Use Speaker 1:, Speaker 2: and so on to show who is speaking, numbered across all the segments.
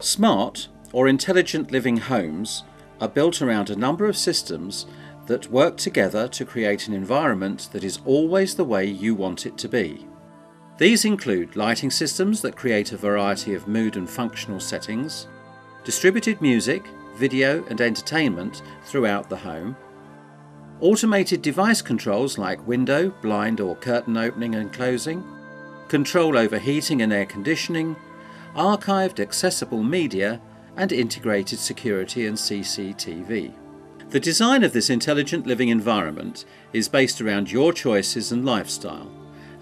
Speaker 1: Smart or intelligent living homes are built around a number of systems that work together to create an environment that is always the way you want it to be. These include lighting systems that create a variety of mood and functional settings, distributed music, video and entertainment throughout the home, automated device controls like window, blind or curtain opening and closing, control over heating and air conditioning, archived accessible media and integrated security and CCTV. The design of this intelligent living environment is based around your choices and lifestyle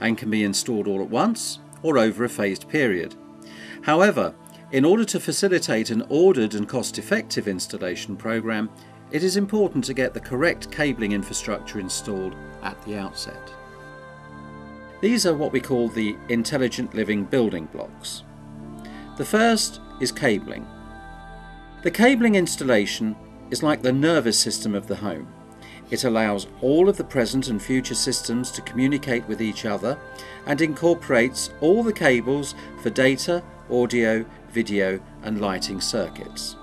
Speaker 1: and can be installed all at once or over a phased period. However, in order to facilitate an ordered and cost effective installation program, it is important to get the correct cabling infrastructure installed at the outset. These are what we call the intelligent living building blocks. The first is cabling. The cabling installation is like the nervous system of the home. It allows all of the present and future systems to communicate with each other and incorporates all the cables for data, audio, video and lighting circuits.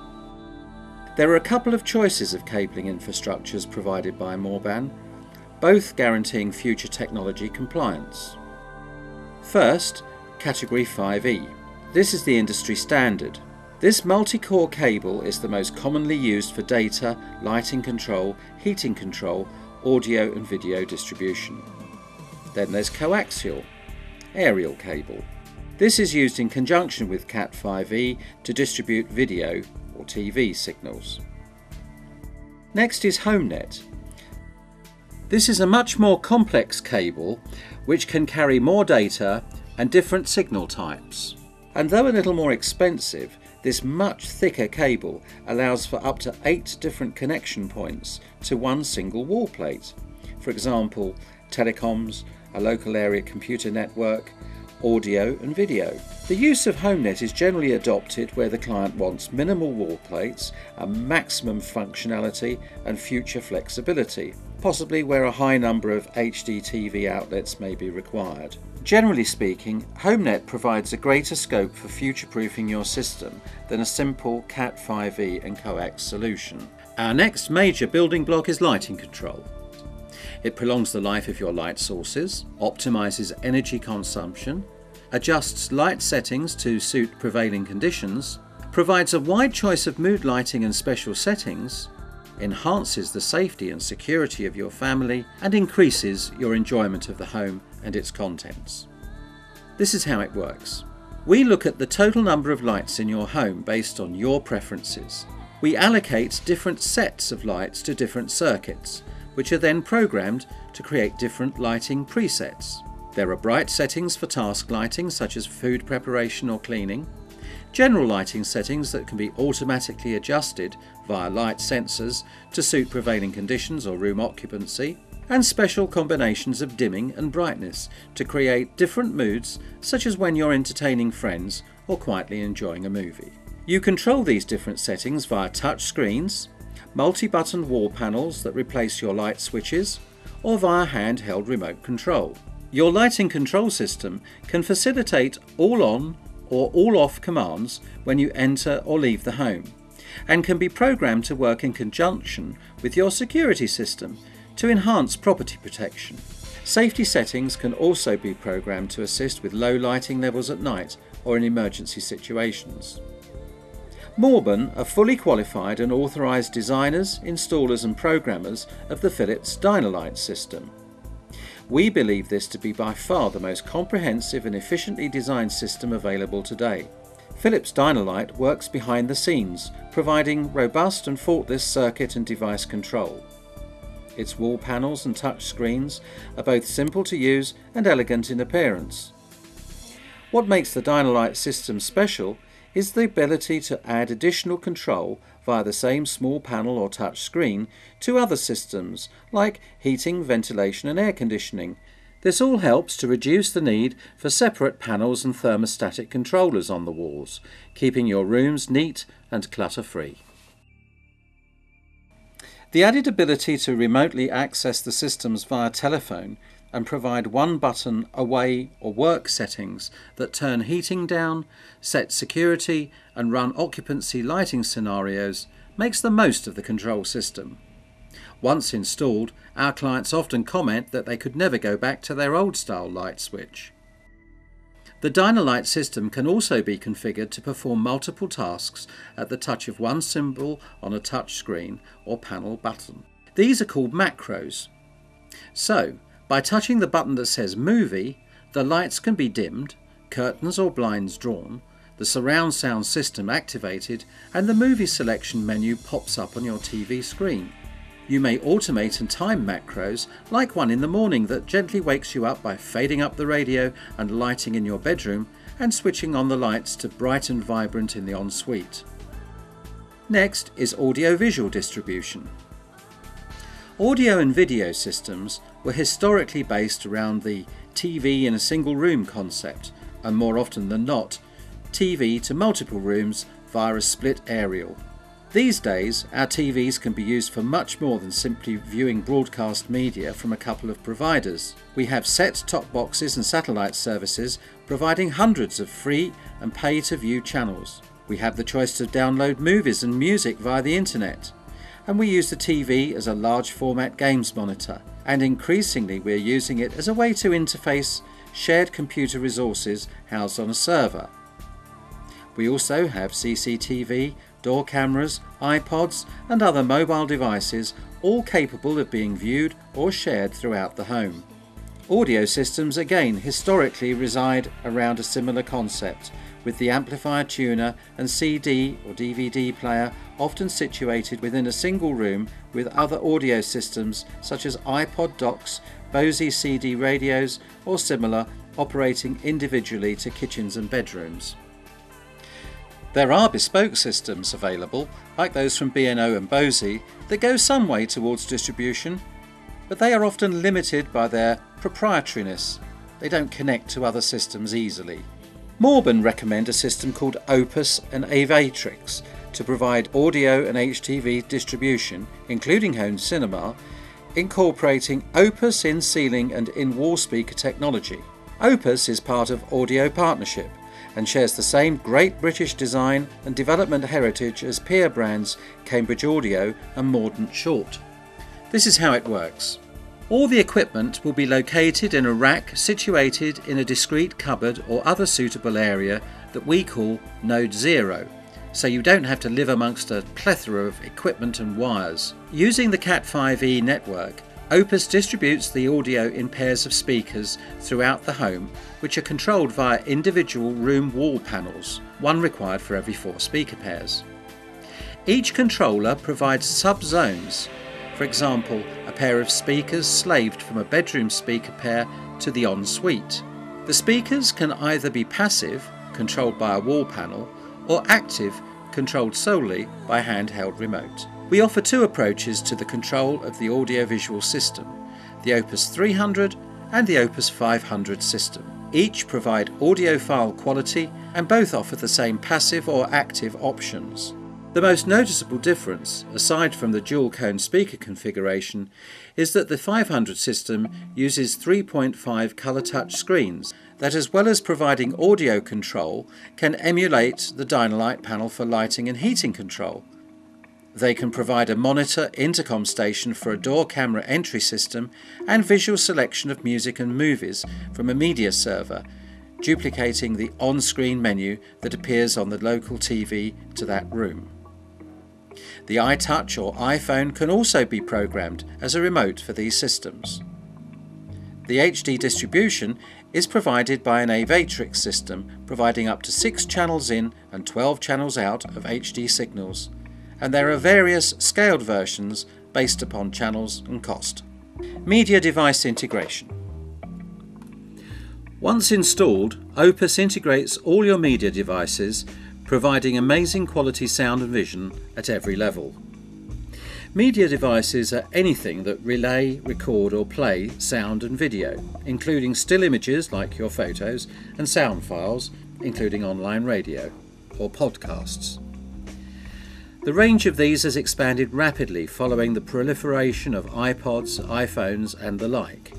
Speaker 1: There are a couple of choices of cabling infrastructures provided by Morban, both guaranteeing future technology compliance. First, Category 5E. This is the industry standard this multi-core cable is the most commonly used for data, lighting control, heating control, audio and video distribution. Then there's coaxial, aerial cable. This is used in conjunction with Cat5e to distribute video or TV signals. Next is HomeNet. This is a much more complex cable which can carry more data and different signal types. And though a little more expensive, this much thicker cable allows for up to eight different connection points to one single wall plate. For example, telecoms, a local area computer network, audio and video. The use of HomeNet is generally adopted where the client wants minimal wall plates, a maximum functionality and future flexibility, possibly where a high number of HD TV outlets may be required. Generally speaking, HomeNet provides a greater scope for future-proofing your system than a simple Cat5e and coax solution. Our next major building block is lighting control. It prolongs the life of your light sources, optimises energy consumption, adjusts light settings to suit prevailing conditions, provides a wide choice of mood lighting and special settings, enhances the safety and security of your family, and increases your enjoyment of the home and its contents. This is how it works. We look at the total number of lights in your home based on your preferences. We allocate different sets of lights to different circuits, which are then programmed to create different lighting presets. There are bright settings for task lighting such as food preparation or cleaning, general lighting settings that can be automatically adjusted via light sensors to suit prevailing conditions or room occupancy, and special combinations of dimming and brightness to create different moods, such as when you're entertaining friends or quietly enjoying a movie. You control these different settings via touch screens, multi-button wall panels that replace your light switches, or via handheld remote control. Your lighting control system can facilitate all on or all off commands when you enter or leave the home, and can be programmed to work in conjunction with your security system to enhance property protection. Safety settings can also be programmed to assist with low lighting levels at night or in emergency situations. Morban are fully qualified and authorised designers, installers and programmers of the Philips Dynalite system. We believe this to be by far the most comprehensive and efficiently designed system available today. Philips Dynalite works behind the scenes, providing robust and faultless circuit and device control. Its wall panels and touch screens are both simple to use and elegant in appearance. What makes the Dynalite system special is the ability to add additional control via the same small panel or touch screen to other systems like heating, ventilation and air conditioning. This all helps to reduce the need for separate panels and thermostatic controllers on the walls, keeping your rooms neat and clutter free. The added ability to remotely access the systems via telephone and provide one button away or work settings that turn heating down, set security, and run occupancy lighting scenarios makes the most of the control system. Once installed, our clients often comment that they could never go back to their old style light switch. The Dynalite system can also be configured to perform multiple tasks at the touch of one symbol on a touch screen or panel button. These are called macros. So, by touching the button that says Movie, the lights can be dimmed, curtains or blinds drawn, the surround sound system activated, and the movie selection menu pops up on your TV screen. You may automate and time macros, like one in the morning that gently wakes you up by fading up the radio and lighting in your bedroom and switching on the lights to bright and vibrant in the ensuite. Next is audio-visual distribution. Audio and video systems were historically based around the TV in a single room concept, and more often than not, TV to multiple rooms via a split aerial. These days, our TVs can be used for much more than simply viewing broadcast media from a couple of providers. We have set top boxes and satellite services providing hundreds of free and pay to view channels. We have the choice to download movies and music via the internet. And we use the TV as a large format games monitor. And increasingly, we're using it as a way to interface shared computer resources housed on a server. We also have CCTV, door cameras, iPods, and other mobile devices, all capable of being viewed or shared throughout the home. Audio systems again historically reside around a similar concept, with the amplifier tuner and CD or DVD player often situated within a single room with other audio systems such as iPod docks, Bose CD radios, or similar operating individually to kitchens and bedrooms. There are bespoke systems available, like those from B&O and Bose, that go some way towards distribution, but they are often limited by their proprietariness. They don't connect to other systems easily. Morban recommend a system called Opus and Avatrix to provide audio and HTV distribution, including home cinema, incorporating Opus in ceiling and in wall speaker technology. Opus is part of Audio Partnership, and shares the same great British design and development heritage as peer brands Cambridge Audio and Mordaunt Short. This is how it works. All the equipment will be located in a rack situated in a discrete cupboard or other suitable area that we call Node Zero, so you don't have to live amongst a plethora of equipment and wires. Using the Cat5e network, Opus distributes the audio in pairs of speakers throughout the home, which are controlled via individual room wall panels, one required for every four speaker pairs. Each controller provides sub-zones, for example, a pair of speakers slaved from a bedroom speaker pair to the ensuite. The speakers can either be passive, controlled by a wall panel, or active, controlled solely by handheld remote. We offer two approaches to the control of the audiovisual system, the Opus 300 and the Opus 500 system. Each provide audiophile quality and both offer the same passive or active options. The most noticeable difference, aside from the dual cone speaker configuration, is that the 500 system uses 3.5 colour touch screens that, as well as providing audio control, can emulate the Dynalite panel for lighting and heating control, they can provide a monitor intercom station for a door camera entry system and visual selection of music and movies from a media server, duplicating the on screen menu that appears on the local TV to that room. The iTouch or iPhone can also be programmed as a remote for these systems. The HD distribution is provided by an Avatrix system providing up to 6 channels in and 12 channels out of HD signals and there are various scaled versions based upon channels and cost. Media device integration. Once installed, Opus integrates all your media devices, providing amazing quality sound and vision at every level. Media devices are anything that relay, record, or play sound and video, including still images like your photos and sound files, including online radio or podcasts. The range of these has expanded rapidly following the proliferation of iPods, iPhones, and the like.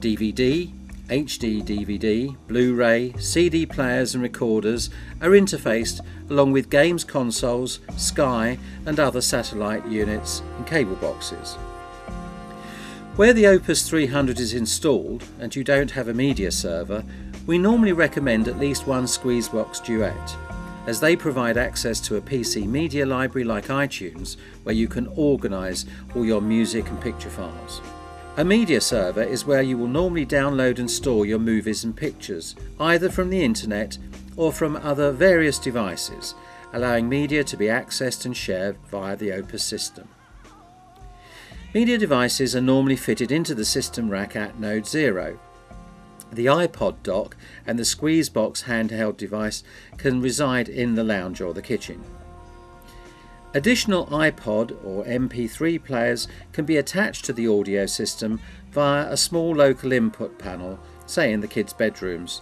Speaker 1: DVD, HD DVD, Blu ray, CD players, and recorders are interfaced along with games consoles, Sky, and other satellite units and cable boxes. Where the Opus 300 is installed and you don't have a media server, we normally recommend at least one Squeezebox Duet, as they provide access to a PC media library like iTunes where you can organise all your music and picture files. A media server is where you will normally download and store your movies and pictures, either from the internet or from other various devices, allowing media to be accessed and shared via the Opus system. Media devices are normally fitted into the system rack at node 0. The iPod dock and the Squeezebox handheld device can reside in the lounge or the kitchen. Additional iPod or MP3 players can be attached to the audio system via a small local input panel, say in the kids' bedrooms,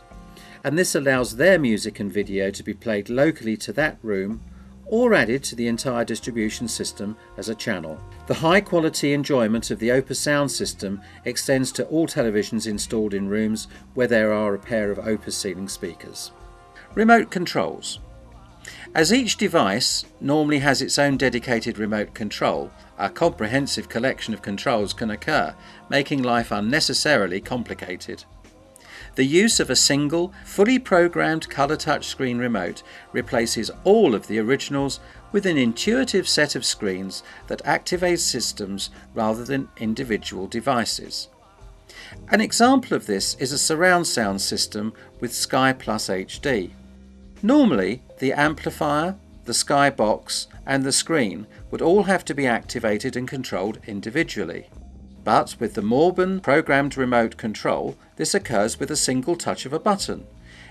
Speaker 1: and this allows their music and video to be played locally to that room or added to the entire distribution system as a channel. The high quality enjoyment of the Opus sound system extends to all televisions installed in rooms where there are a pair of Opus ceiling speakers. Remote controls. As each device normally has its own dedicated remote control, a comprehensive collection of controls can occur, making life unnecessarily complicated. The use of a single, fully programmed colour touchscreen remote replaces all of the originals with an intuitive set of screens that activates systems rather than individual devices. An example of this is a surround sound system with Sky Plus HD. Normally, the amplifier, the skybox and the screen would all have to be activated and controlled individually. But with the Morban programmed remote control, this occurs with a single touch of a button.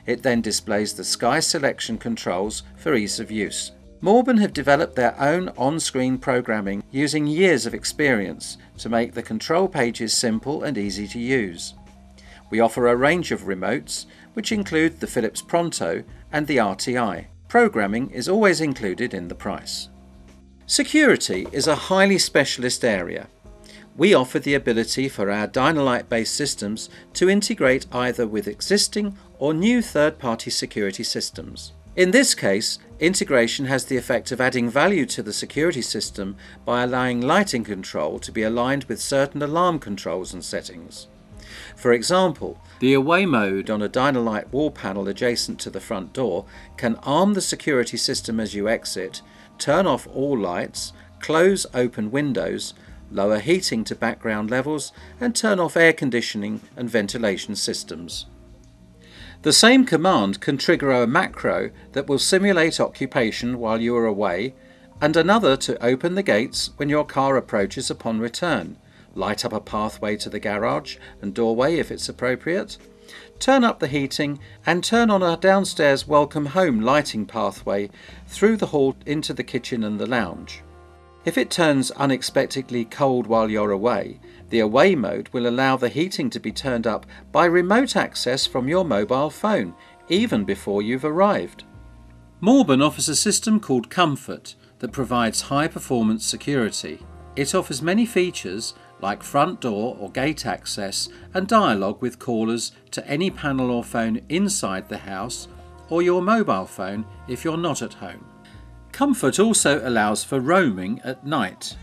Speaker 1: It then displays the Sky selection controls for ease of use. Morban have developed their own on-screen programming using years of experience to make the control pages simple and easy to use. We offer a range of remotes, which include the Philips Pronto and the RTI. Programming is always included in the price. Security is a highly specialist area. We offer the ability for our Dynalite based systems to integrate either with existing or new third party security systems. In this case, integration has the effect of adding value to the security system by allowing lighting control to be aligned with certain alarm controls and settings. For example, the away mode on a Dynalite wall panel adjacent to the front door can arm the security system as you exit, turn off all lights, close open windows, lower heating to background levels, and turn off air conditioning and ventilation systems. The same command can trigger a macro that will simulate occupation while you are away, and another to open the gates when your car approaches upon return light up a pathway to the garage and doorway if it's appropriate, turn up the heating and turn on a downstairs welcome home lighting pathway through the hall into the kitchen and the lounge. If it turns unexpectedly cold while you're away, the away mode will allow the heating to be turned up by remote access from your mobile phone, even before you've arrived. Morban offers a system called Comfort that provides high performance security. It offers many features like front door or gate access and dialogue with callers to any panel or phone inside the house or your mobile phone if you're not at home. Comfort also allows for roaming at night.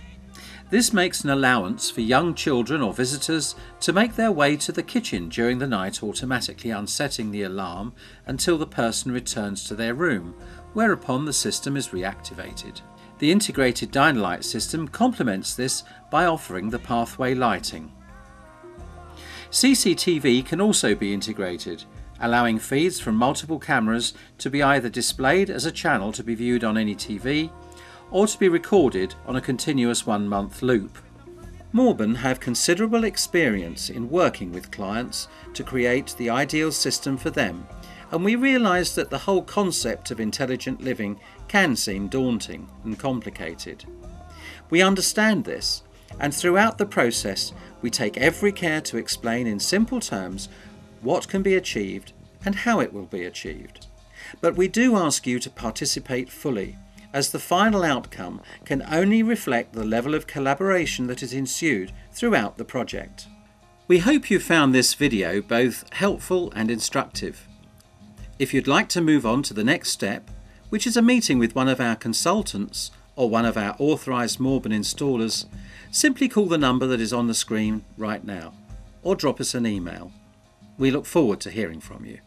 Speaker 1: This makes an allowance for young children or visitors to make their way to the kitchen during the night, automatically unsetting the alarm until the person returns to their room, whereupon the system is reactivated. The integrated Dynalite system complements this by offering the pathway lighting. CCTV can also be integrated, allowing feeds from multiple cameras to be either displayed as a channel to be viewed on any TV or to be recorded on a continuous one month loop. Morban have considerable experience in working with clients to create the ideal system for them, and we realise that the whole concept of intelligent living can seem daunting and complicated. We understand this, and throughout the process, we take every care to explain in simple terms what can be achieved and how it will be achieved. But we do ask you to participate fully, as the final outcome can only reflect the level of collaboration that has ensued throughout the project. We hope you found this video both helpful and instructive. If you'd like to move on to the next step, which is a meeting with one of our consultants or one of our authorised Morban installers, simply call the number that is on the screen right now or drop us an email. We look forward to hearing from you.